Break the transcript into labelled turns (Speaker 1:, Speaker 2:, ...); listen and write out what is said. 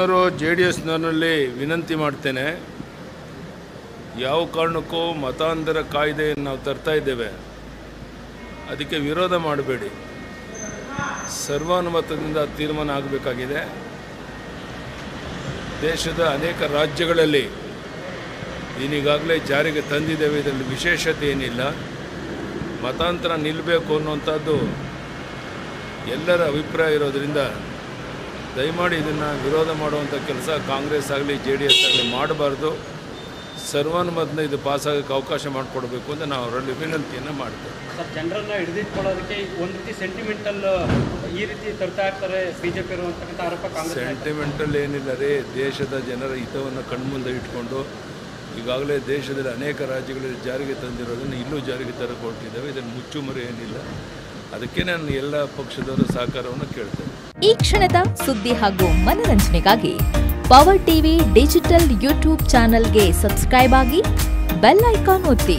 Speaker 1: ಅವರು J D ಎಸ್ನವರಲ್ಲಿ ವಿನಂತಿ ಮಾಡ್ತೇನೆ. ಯಾವ ಕಾರಣಕ್ಕೂ ಮತಾಂತರ ಕಾಯ್ದೆಯನ್ನು ನಾವು ತರ್ತಾ ಇದ್ದೇವೆ. ಅದಕ್ಕೆ ವಿರೋಧ ಮಾಡಬೇಡಿ. ಸರ್ವಾನುಮತದಿಂದ ತೀರ್ಮಾನ ಆಗಬೇಕಾಗಿದೆ. ದೇಶದ ಅನೇಕ ರಾಜ್ಯಗಳಲ್ಲಿ ಇದೀಗಾಗಲೇ ಜಾರಿಗೆ ತಂದಿದ್ದೇವೆ. ಇದರಲ್ಲಿ ವಿಶೇಷತೆ ಏನಿಲ್ಲ. ಮತಾಂತರ ನಿಲ್ಲಬೇಕು ಅನ್ನುವಂಥದ್ದು ಎಲ್ಲರ ಅಭಿಪ್ರಾಯ ಇರೋದರಿಂದ ದಯಮಾಡಿ ಇದನ್ನು ವಿರೋಧ ಮಾಡುವಂಥ ಕೆಲಸ ಕಾಂಗ್ರೆಸ್ ಆಗಲಿ ಜೆ ಡಿ ಎಸ್ ಆಗಲಿ ಮಾಡಬಾರ್ದು. ಸರ್ವಾನುಮತದಿಂದ ಇದು ಪಾಸಾಗಕ್ಕೆ ಅವಕಾಶ ಮಾಡಿಕೊಡ್ಬೇಕು ಅಂತ ನಾವು ಅವರಲ್ಲಿ ವಿನಂತಿಯನ್ನು ಮಾಡ್ತೇವೆ.
Speaker 2: ಸರ್ ಜನರನ್ನ ಹಿಡಿದಿಟ್ಕೊಳ್ಳೋದಕ್ಕೆ ಒಂದು ರೀತಿ ಸೆಂಟಿಮೆಂಟಲ್ ಈ ರೀತಿ ತರ್ತಾ ಇರ್ತಾರೆ ಬಿಜೆಪಿ ಇರುವಂತಕ್ಕಂಥ ಆರೋಪ.
Speaker 1: ಸೆಂಟಿಮೆಂಟಲ್ ಏನಿಲ್ಲ ರೀ ದೇಶದ ಜನರ ಹಿತವನ್ನು ಕಣ್ಮುಂದೆ ಇಟ್ಕೊಂಡು ಈಗಾಗಲೇ ದೇಶದಲ್ಲಿ ಅನೇಕ ರಾಜ್ಯಗಳಲ್ಲಿ ಜಾರಿಗೆ ತಂದಿರೋದನ್ನು ಇನ್ನೂ ಜಾರಿಗೆ ತರಕೊಟ್ಟಿದ್ದೇವೆ. ಇದನ್ನು ಮುಚ್ಚುಮರೆ ಏನಿಲ್ಲ. ಅದಕ್ಕೆ ನಾನು ಎಲ್ಲ ಪಕ್ಷದವರ ಸಹಕಾರವನ್ನು ಕೇಳ್ತೇನೆ.
Speaker 3: ಈ ಕ್ಷಣದ ಸುದ್ದಿ ಹಾಗೂ ಮನರಂಜನೆಗಾಗಿ ಪವರ್ ಟಿವಿ ಡಿಜಿಟಲ್ ಯೂಟ್ಯೂಬ್ ಚಾನೆಲ್ಗೆ ಸಬ್ಸ್ಕ್ರೈಬ್ ಆಗಿ ಬೆಲ್ ಐಕಾನ್ ಒತ್ತಿ.